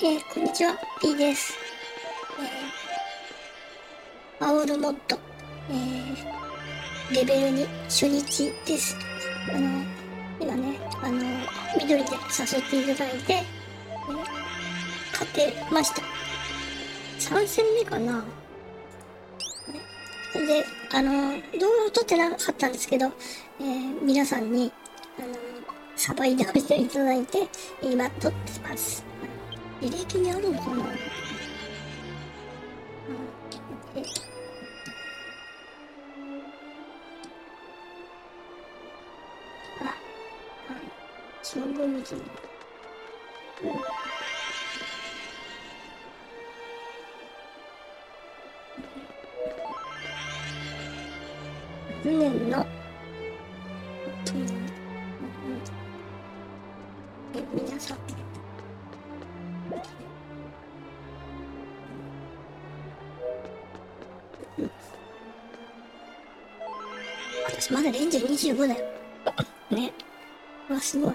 えー、こんにちは、P です。えー、アオルモッド、えー、レベル2初日です。あの、今ね、あの、緑で誘っていただいて、えー、勝てました。3戦目かなねで、あの、動画を撮ってなかったんですけど、えー、皆さんに、あの、さばい直していただいて、今撮ってます。履歴にあるのかな、うんえあ、あ、勝負物。去年の、皆さん。私まだレンジ25だよ。ね。わ、すごい。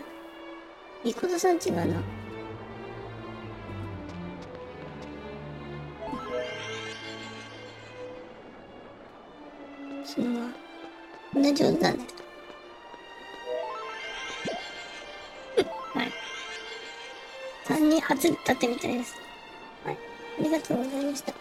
リコドさん違うな。そのみんな上手だね。はい。3人初立ってみたいです。はい。ありがとうございました。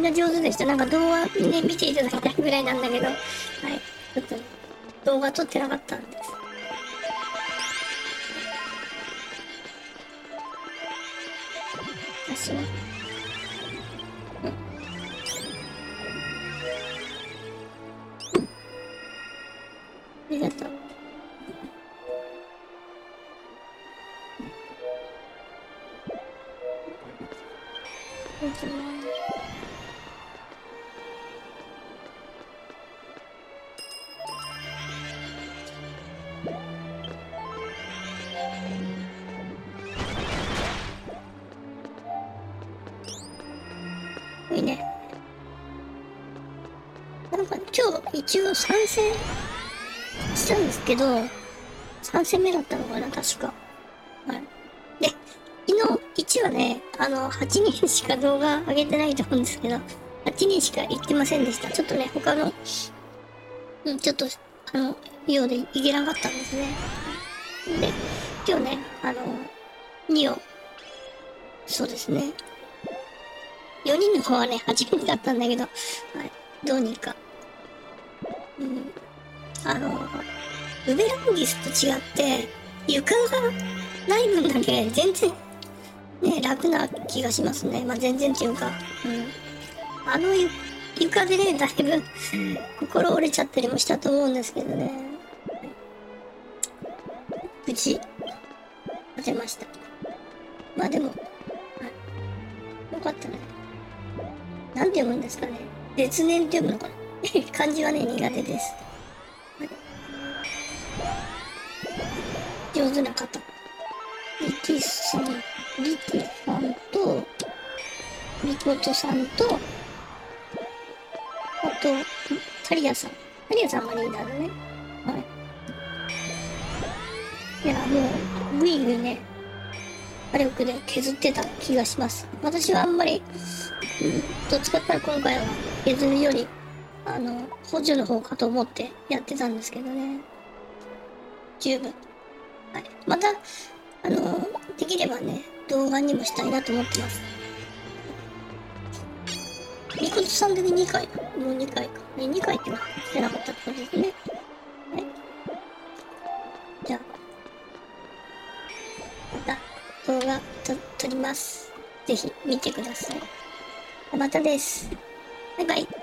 んな上手でした。なんか動画ね、見ていただきたいぐらいなんだけど、はい。ちょっと動画撮ってなかったんです。私は。ありがとう。お願いしますいいね。なんか今日一応参戦したんですけど、3戦目だったのかな、確か。はい。で、昨日1はね、あの、8人しか動画上げてないと思うんですけど、8人しか行ってませんでした。ちょっとね、他の、うん、ちょっと、あの、ようで行けなかったんですね。で、今日ね、あの、2を、そうですね、4人のはね、初めてだったんだけど、はい、どうにか。うん。あの、ウベランギスと違って、床がない分だけ全然、ね、楽な気がしますね。まあ、全然っていうか、うん。あの床でね、だいぶ心折れちゃったりもしたと思うんですけどね。無事、勝てました。まあでも、はい、よかったね。なんて読むんですかね？絶念って読むのかな？漢字はね、苦手です。上手な方。リキさん、リキさんと、ミコトさんと、あと、タリアさん。タリアさんがリーダーだね。はい。いや、もう、ぐいぐいね、火力で削ってた気がします。私はあんまり、どっちかって言ったら今回は削るより、あの、補助の方かと思ってやってたんですけどね。十分。はい。また、あの、できればね、動画にもしたいなと思ってます。みことさんだけ2回。もう2回か。ね、2回ってしてなかったってことですね。じゃあ、また動画と撮ります。ぜひ見てください。またです。バイバイ。